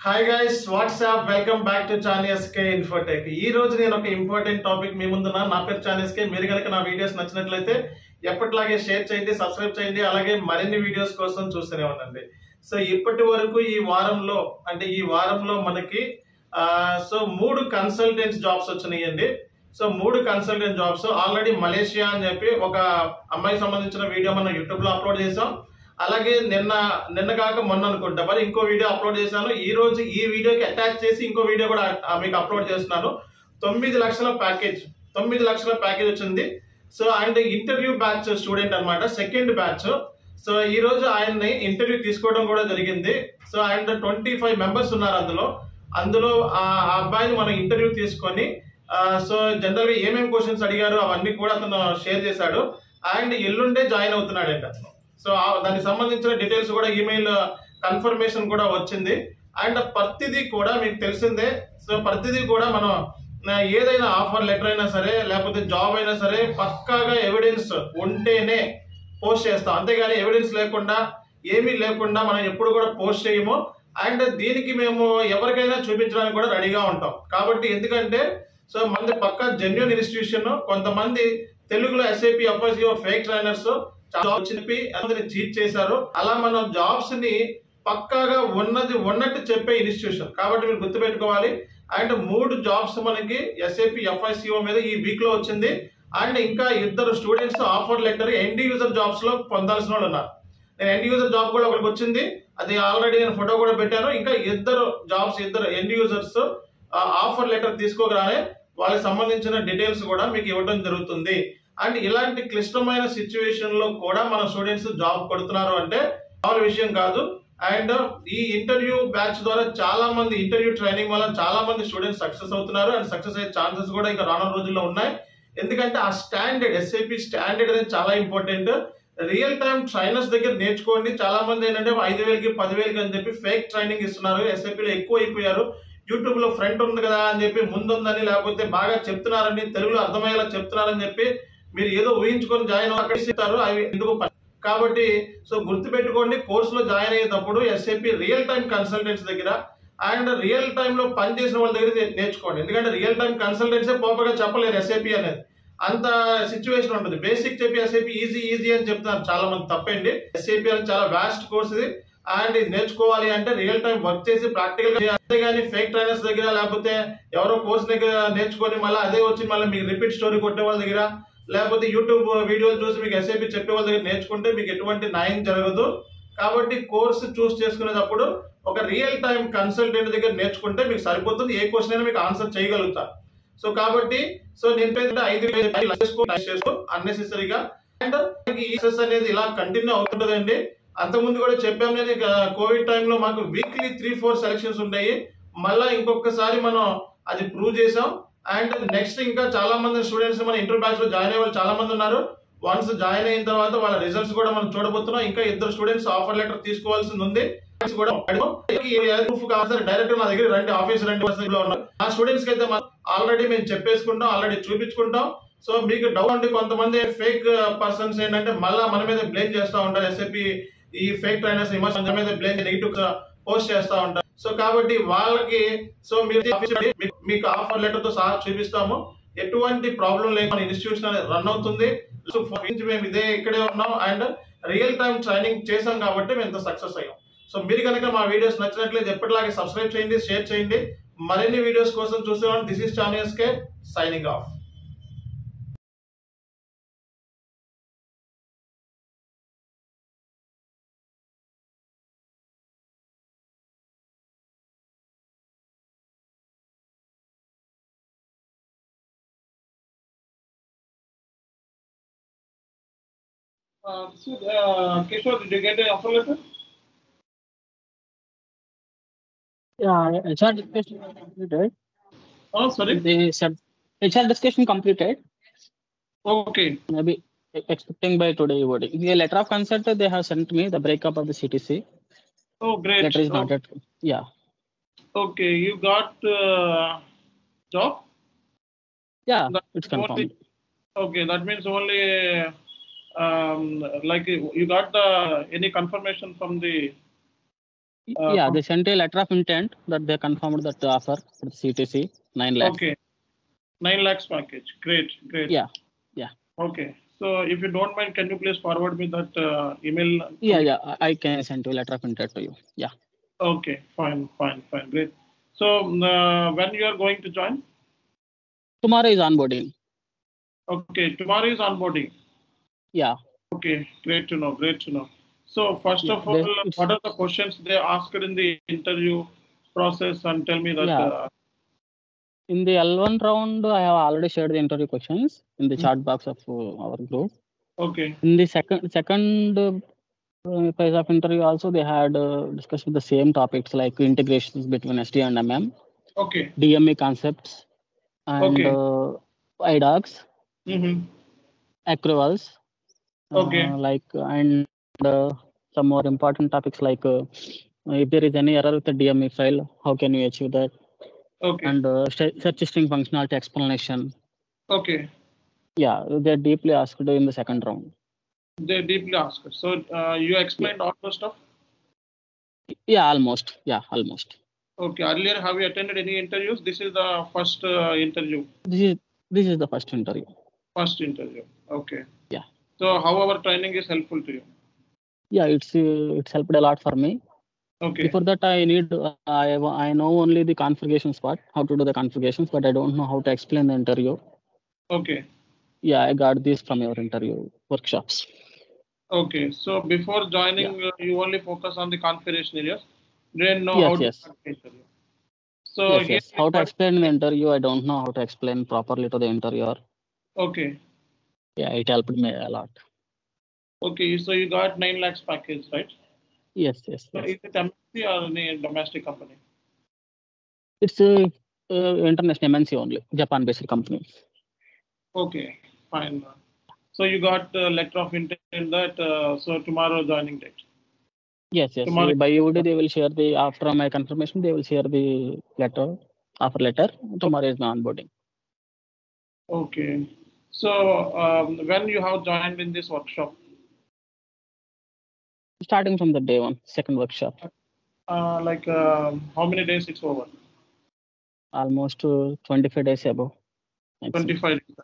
Hi guys what's up welcome back to చానియస్కే Infotech ఈ రోజు నేను ఒక ఇంపార్టెంట్ టాపిక్ మీ ముందున్న నా పేరు చానియస్కే మీరు కనుక నా వీడియోస్ నచ్చినట్లయితే ఎప్పటిలాగే షేర్ చేయండి సబ్స్క్రైబ్ చేయండి అలాగే మరిన్ని వీడియోస్ కోసం చూస్తూనే ఉండండి. సో ఇప్పటి వరకు ఈ వారంలో అంటే ఈ వారంలో మనకి సో మూడు కన్సల్టెంట్ జాబ్స్ వచ్చినాయండి. సో మూడు కన్సల్టెంట్ జాబ్స్ ఆల్రెడీ మలేషియా అని చెప్పి ఒక అమ్మాయికి సంబంధించిన వీడియో మనం యూట్యూబ్లో అప్లోడ్ చేసాం అలాగే నిన్న నిన్న కాక మొన్న అనుకుంటా. మరి ఇంకో వీడియో అప్లోడ్ చేశాను. ఈ రోజు ఈ వీడియోకి అటాచ్ చేసి ఇంకో వీడియో కూడా మీకు అప్లోడ్ చేస్తున్నాను. తొమ్మిది లక్షల ప్యాకేజ్ తొమ్మిది లక్షల ప్యాకేజ్ వచ్చింది. So and interview batch student అనమాట సెకండ్ బ్యాచ్. సో ఈ రోజు ఆయన్ని ఇంటర్వ్యూ తీసుకోవడం కూడా జరిగింది. So and twenty five members ఉన్నారు అందులో. అందులో ఆ ఆ అబ్బాయిని మనం ఇంటర్వ్యూ తీసుకొని సో జనరల్గా ఏమేమి క్వశ్చన్స్ అడిగారు అవన్నీ కూడా అతను షేర్ చేశాడు. అండ్ ఎల్లుండే జాయిన్ అవుతున్నాడంట. అతను సో ఆ- దానికి సంబంధించిన డీటెయిల్స్ కూడా ఈమెయిల్ కన్ఫర్మేషన్ కూడా వచ్చింది. అండ్ ప్రతిదీ కూడా మీకు తెలిసిందే సో ప్రతిదీ కూడా మనం ఏదైనా ఆఫర్ లెటర్ అయినా సరే లేకపోతే జాబ్ అయినా సరే పక్కాగా ఎవిడెన్స్ ఉంటేనే పోస్ట్ చేస్తాం. అంతేగాని ఎవిడెన్స్ లేకుండా ఏమీ లేకుండా మనం ఎప్పుడు కూడా పోస్ట్ చేయము. అండ్ దీనికి మేము ఎవరికైనా చూపించడానికి కూడా రెడీగా ఉంటాం. కాబట్టి ఎందుకంటే సో మంది పక్క జెన్యున్ ఇన్స్టిట్యూషన్ కొంతమంది తెలుగులో SIP FSEO fake trainers job చెప్పి అందరిని చీట్ చేశారు. అలా మనం జాబ్స్ని పక్కాగా ఉన్నది ఉన్నట్టు చెప్పే ఇన్స్టిట్యూషన్ కాబట్టి మీరు గుర్తుపెట్టుకోవాలి. అండ్ మూడు జాబ్స్ మనకి ఎస్ఏపి ఎఫ్ఐసిఓ మీద ఈ వీక్లో వచ్చింది. అండ్ ఇంకా ఇద్దరు students offer letter end user జాబ్స్లో పొందాల్సిన వాళ్ళు ఉన్నారు. నేను ఎండ్ యూజర్ జాబ్ కూడా ఒకరికి వచ్చింది. అది ఆల్రెడీ నేను ఫోటో కూడా పెట్టాను. ఇంకా ఇద్దరు జాబ్స్ ఇద్దరు ఎండ్ యూజర్స్ ఆఫర్ లెటర్ తీసుకోగానే వాళ్ళకి సంబంధించిన డీటెయిల్స్ కూడా మీకు ఇవ్వడం జరుగుతుంది. అండ్ ఇలాంటి క్లిష్టమైన సిచ్యువేషన్లో కూడా మన స్టూడెంట్స్ జాబ్ కొడుతున్నారు అంటే మామూలు విషయం కాదు. అండ్ ఈ ఇంటర్వ్యూ బ్యాచ్ ద్వారా చాలా మంది ఇంటర్వ్యూ ట్రైనింగ్ వల్ల చాలా మంది స్టూడెంట్స్ సక్సెస్ అవుతున్నారు. అండ్ సక్సెస్ అయ్యే ఛాన్సెస్ కూడా ఇంకా రానున్న రోజుల్లో ఉన్నాయి. ఎందుకంటే ఆ స్టాండర్డ్ ఎస్ఐపి స్టాండర్డ్ అనేది చాలా ఇంపార్టెంట్ రియల్ టైం ట్రైనర్స్ దగ్గర నేర్చుకోండి. చాలా మంది ఏంటంటే ఐదు వేలకి పదివేలకి అని చెప్పి ఫేక్ ట్రైనింగ్ ఇస్తున్నారు. ఎస్ఐపిలో ఎక్కువ అయిపోయారు. యూట్యూబ్లో ఫ్రంట్ ఉంది కదా అని చెప్పి ముందుందని లేకపోతే బాగా చెప్తున్నారని తెలుగులో అర్థమయ్యేలా చెప్తున్నారని చెప్పి మీరు ఏదో ఊహించుకొని జాయిన్ అక్కడ ఇస్తారు అవి ఎందుకు కాబట్టి సో గుర్తుపెట్టుకోండి కోర్సులో జాయిన్ అయ్యేటప్పుడు ఎస్ఏపి రియల్ టైం కన్సల్టెంట్స్ దగ్గర అండ్ రియల్ టైంలో పనిచేసిన పని చేసిన వాళ్ళ దగ్గర నేర్చుకోండి. ఎందుకంటే రియల్ టైం కన్సల్టెంట్సే పోపగా చెప్పలేరు ఎస్ఏపి అనేది. అంత సిచ్యువేషన్ ఉంటుంది. బేసిక్ చెప్పి ఎస్ఏపి ఈజీ ఈజీ అని చెప్తున్నారు చాలా మంది తప్పండి ఎస్ఏపి అనేది చాలా వ్యాస్ట్ కోర్స్ ఇది. అండ్ ఇది నేర్చుకోవాలి అంటే రియల్ టైం వర్క్ చేసి ప్రాక్టికల్గా అంతేగాని ఫేక్ ట్రైనర్స్ దగ్గర లేకపోతే ఎవరో కోర్స్ దగ్గర నేర్చుకొని మళ్ళీ అదే వచ్చి మళ్ళీ మీకు రిపీట్ స్టోరీ కొట్టే వాళ్ళ దగ్గర లేకపోతే యూట్యూబ్ వీడియోలు చూసి మీకు ఎస్ఐపి చెప్పే వాళ్ళ దగ్గర నేర్చుకుంటే మీకు ఎటువంటి న్యాయం జరగదు. కాబట్టి కోర్సు చూస్ చేసుకునేటప్పుడు ఒక రియల్ టైం కన్సల్టెంట్ దగ్గర నేర్చుకుంటే మీకు సరిపోతుంది. ఏ క్వశ్చన్ అయినా మీకు ఆన్సర్ చేయగలుగుతా. సో కాబట్టి సో నేను ఐదు చేసుకో అన్నెసెసరీగా అండ్ ఈ ఈసెస్ అనేది ఇలా కంటిన్యూ అవుతుంటదండి. అంతకుముందు కూడా చెప్పాం నేను కోవిడ్ టైంలో మాకు వీక్లీ త్రీ ఫోర్ సెలక్షన్స్ ఉన్నాయి మళ్ళీ ఇంకొకసారి మనం అది ప్రూవ్ చేసాం. అండ్ నెక్స్ట్ ఇంకా చాలా మంది స్టూడెంట్స్ మన ఇంటర్ బ్యాచ్లో జాయిన్ అయ్యే వాళ్ళు చాలా మంది ఉన్నారు. వన్స్ జాయిన్ అయిన తర్వాత వాళ్ళ రిజల్ట్స్ కూడా మనం చూడబోతున్నాం. ఇంకా ఇద్దరు స్టూడెంట్స్ ఆఫర్ లెటర్ తీసుకోవాల్సింది ఉంది. కూడా ప్రూఫ్ కావాలి డైరెక్ట్ నా దగ్గర రండి. ఆఫీస్ రండి. లో ఉన్నారు. ఆ స్టూడెంట్స్కి అయితే ఆల్రెడీ మేము చెప్పేసుకుంటాం. ఆల్రెడీ చూపించుకుంటాం. సో మీకు డౌట్ ఉంటే కొంతమంది ఫేక్ పర్సన్స్ uh, ఏంటంటే మళ్ళా మన మీద బ్లేమ్ చేస్తూ ఉంటారు. ఎస్ఏపి ఈ ఫేక్ ట్రైనర్స్ విమర్శ మీద బ్లేమ్ నెగిటివ్ పోస్ట్ చేస్తూ ఉంటారు. సో కాబట్టి వాళ్ళకి సో మీరు మీకు- ఆఫర్ లెటర్తో సహా చూపిస్తాము. ఎటువంటి ప్రాబ్లం లేకుండా ఇన్స్టిట్యూషన్ అనేది రన్ అవుతుంది. సో మేము ఇదే ఇక్కడే ఉన్నాం అండ్ రియల్ టైం ట్రైనింగ్ చేసాం కాబట్టి మేము ఇంత సక్సెస్ అయ్యాం. సో మీరు కనుక మా వీడియోస్ నచ్చినట్లయితే ఎప్పటిలాగే సబ్స్క్రైబ్ చేయండి షేర్ చేయండి. మరిన్ని వీడియోస్ కోసం చూస్తున్నాం దిస్ ఇస్ చానియస్ కే signing off Uh, so, uh, did you get an offer letter? Yeah, HR discussion completed. Oh, sorry. They said HR discussion completed. Okay. Maybe expecting by today voting. The letter of consent they have sent me the breakup of the CTC. Oh, great. Letter is not Oh, yet. Yeah. Okay, you got uh, job? Yeah, That it's only- confirmed. Okay, that means only um, like you got the any confirmation from the Uh, yeah, they sent a letter of intent that they confirmed that offer for the CTC nine lakhs. Okay. Nine lakhs package. Great, great. Yeah, yeah. Okay. So if you don't mind, can you please forward me that uh, email? Yeah, yeah, I- I can send you a letter of intent to you. Yeah. Okay, fine, fine, fine. Great. So uh, when you are going to join? Tomorrow is onboarding. Okay, tomorrow is onboarding. Yeah. Okay, great to know, great to know. So first Yeah, of all, what are the questions they asked in the interview process and tell me that. Yeah. Uh, In the L1 round, I have already shared the interview questions in the Mhm. chat box of uh, our group. okay, In the second second uh, phase of interview, also they had uh, discussed the same topics like integrations between SD and MM, okay. DME concepts, and Okay. uh, IDOCs, Mm-hmm. accruals. Okay. Uh, like and uh, some more important topics like uh, if there is any error with the DME file, how can you achieve that? Okay, And uh, search string functionality explanation. okay. Yeah, they're deeply asked in the second round. they're deeply asked. So uh, you explained all the stuff. Yeah, almost. Yeah, almost. Okay. Earlier, have you attended any interviews? This is the first uh, interview. This is this is the first interview. First interview. Okay. Yeah. So how our training is helpful to you? Yeah, it's uh, it's helped a lot for me. Okay. Before that, I need I I know only the configurations part, how to do the configurations, but I don't know how to explain the interview. Okay. Yeah, I got this from your interview workshops. Okay. So before joining, uh, you only focus on the configuration areas. Didn't know Yes, how to yes. interview. So yes, yes. How to explain the interview, I don't know how to explain properly to the interviewer. Okay. Yeah, it helped me a lot. Okay. So you got nine lakhs package, right? Yes, yes, So yes. is it MNC or any domestic company? It's a uh, international MNC only, Japan-based company. Okay. Fine. So you got uh, letter of intent that uh, so tomorrow joining date. Yes, yes. Tomorrow- By EOD, they will share the after my confirmation, they will share the letter, offer letter. Tomorrow is my onboarding. Okay. So um, when you have joined in this workshop, Starting from the day one, second workshop, uh, like um how many days it's over? almost uh, 25 days above. maximum. 25 days.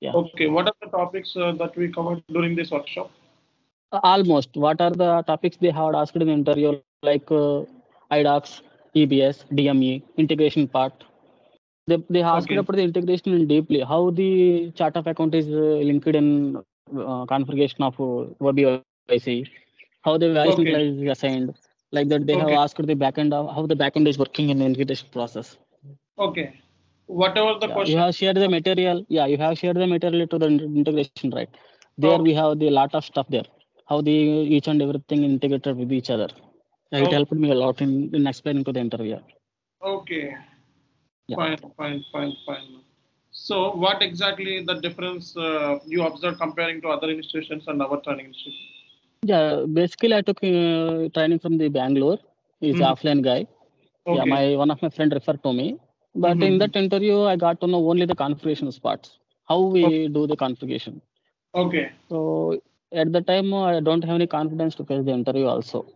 Yeah. Okay. What are the topics uh, that we covered during this workshop? Uh, Almost. What are the topics they have asked in the interview, like uh, IDOCs, EBS, DME, integration part? They, they asked Okay. about the integration in deeply, how the chart of account is uh, linked in uh, configuration of uh, WBIC, how the value Okay. is assigned, like that they Okay. have asked the backend, of how the backend is working in the integration process. Okay. Whatever the Yeah, question. you have shared the material. Yeah, you have shared the material to the integration, right? There Okay. we have the lot of stuff there. How the each and everything integrated with each other. It helped me a lot in, in explaining to the interviewer. Okay. Yeah. Fine, fine, fine, fine. So what exactly the difference uh, you observed comparing to other institutions and our training institution? Yeah, basically I took uh, training from the Bangalore. He's Mhm. offline guy. Yeah, my one of my friend referred to me. But in Mhm. that interview, I got to know only the configuration parts. How we do the configuration. Okay. So at the time, I don't have any confidence to face the interview also.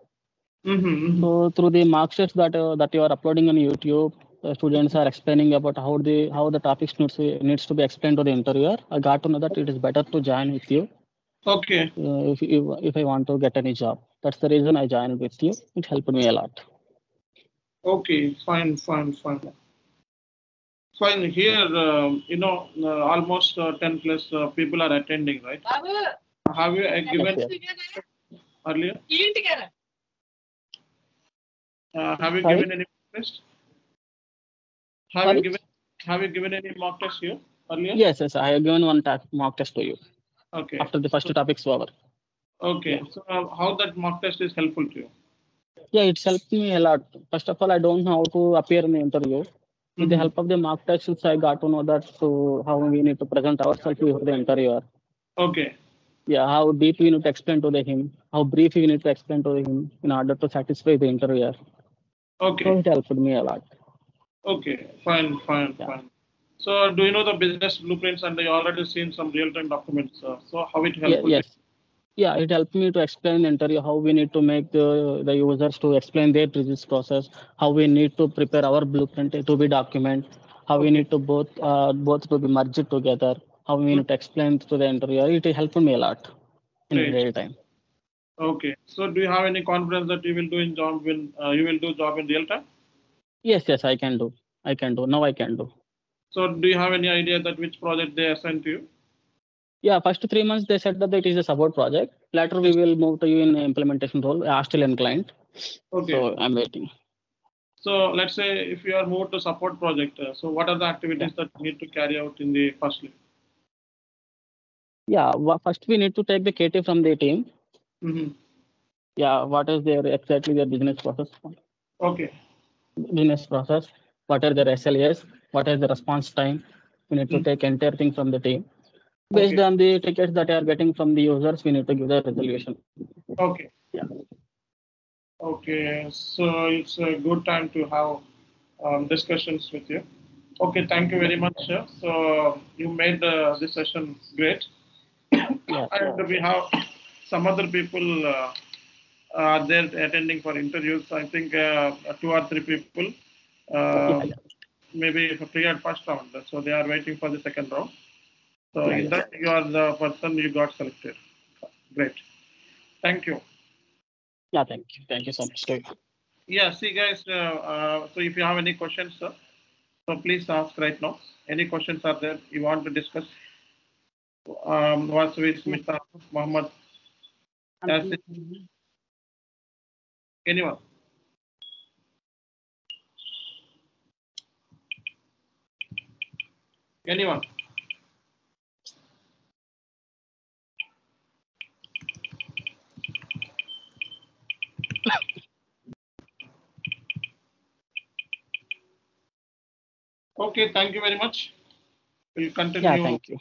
Mm-hmm. So through the mark sheets that uh, that you are uploading on YouTube, students are explaining about how the how the topics needs to, needs to be explained to the interviewer. I got to know that it is better to join with you Okay. uh, if, if if I want to get any job. That's the reason I joined with you. It helped me a lot. Okay. Fine, fine, fine. Fine. Here, um, you know, uh, almost uh, 10 plus uh, people are attending, right? Have you uh, given Yes, earlier? Uh, have you Sorry? given any mock test? Have Sorry? you given Have you given any mock test here earlier? Yes, yes. I have given one mock test to you Okay. after the first topics over. Okay. So uh, how that mock test is helpful to you? Yeah, it's helped me a lot. First of all, I don't know how to appear in the interview. With the Mhm. help of the mock tests, I got to know that so how we need to present ourselves to the interviewer. Okay. Yeah, how deep we need to explain to the him, how brief we need to explain to him in order to satisfy the interviewer. Okay. So Okay. it helped me a lot. Okay. Fine. Fine. Yeah. Fine. So do you know the business blueprints and you already seen some real-time documents? Uh, so how it Yeah, helpful? yes. yeah it helped me to explain the interview how we need to make the, the users to explain their business process how we need to prepare our blueprint to be document how we need to both uh, both to be merged together how we need to explain to the interviewer it helped me a lot in Great. real time Okay. So do you have any confidence that you will do in job in uh, you will do job in real time? Yes yes i can do. I can do. Now i can do. So do you have any idea that which project they assigned to you? yeah first three months they said that it is a support project. Later we will move to you in implementation role australian client. Okay. so i'm waiting. So let's say if you are moved to support project, uh, so what are the activities that you need to carry out in the first lead? yeah first we need to take the kt from the team. Hmm yeah what is their exactly their business process? Okay. Business process what are their slas what is the response time we need to Mm. take entire thing from the team based Okay. on the tickets that are getting from the users we need to give the resolution Okay. Yeah. Okay. So it's a good time to have um, discussions with you. Okay. Thank you very much. sir. So you made uh, this session great. yeah and we have some other people uh, are there attending for interviews. I think uh, two or three people uh, Yeah, maybe cleared first round, so they are waiting for the second round. So Yeah, in that you are the person you got selected. Great. Thank you. yeah thank you thank you so much. Yeah, see guys, uh, uh, so if you have any questions, sir, so please ask right now. Any questions are there you want to discuss? Um, Vasvi, Smita, Mohammed, Yasin, anyone? Anyone? Okay, thank you very much. We'll continue. yeah thank you